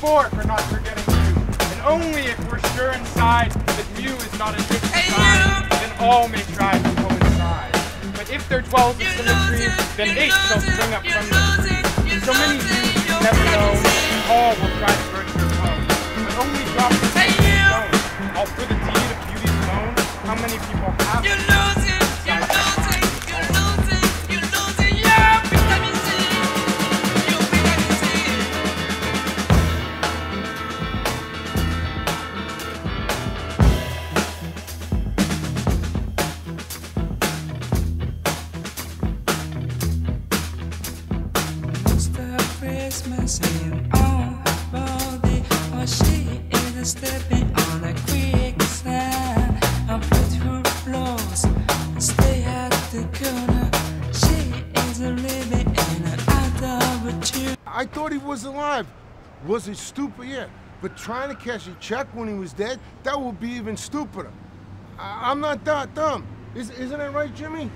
four for not forgetting you. And only if we're sure inside that mu is not a different hey, sign, then all may try to coincide. But if there dwells a symmetry, then eight shall spring up from the So many views never know, and all will try to burst your flow. But only drop How many people have You it? lose it, you lose it, you lose it, you lose it, yeah, vitamin C. You vitamin C. Mr. Christmas in on her body, or she is stepping on a quicksand. I thought he was alive. Was it stupid? Yeah. But trying to cash a check when he was dead, that would be even stupider. I- I'm not that dumb. Is- isn't that right, Jimmy?